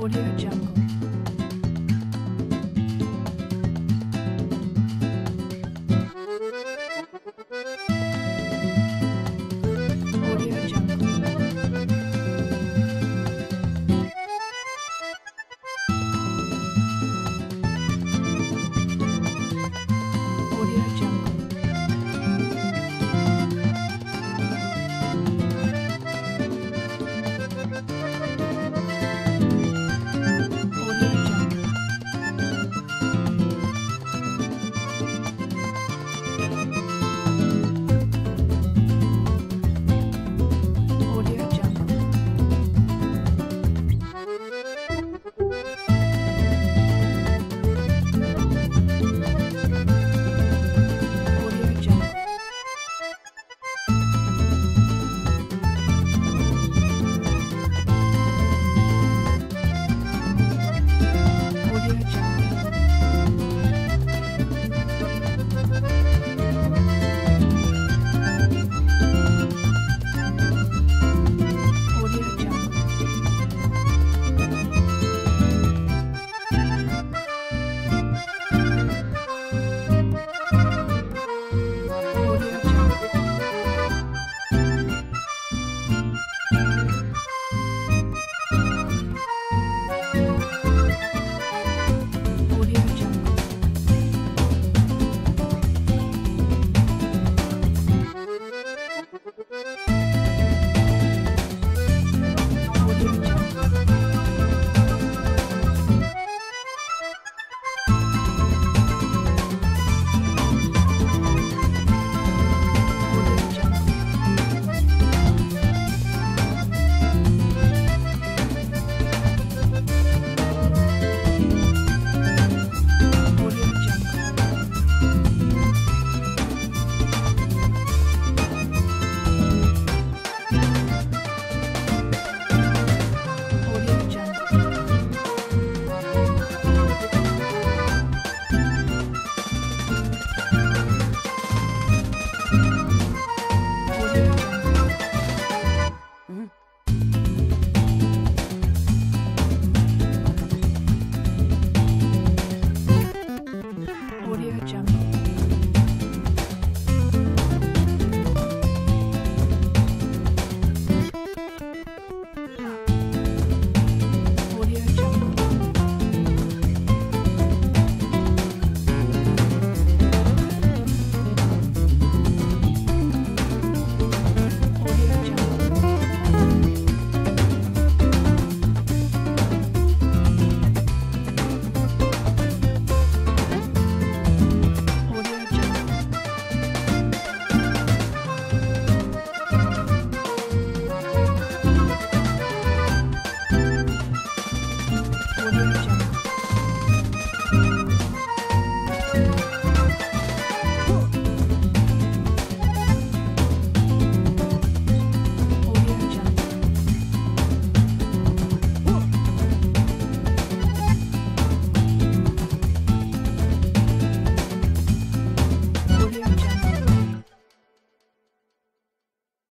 Audio Jungle.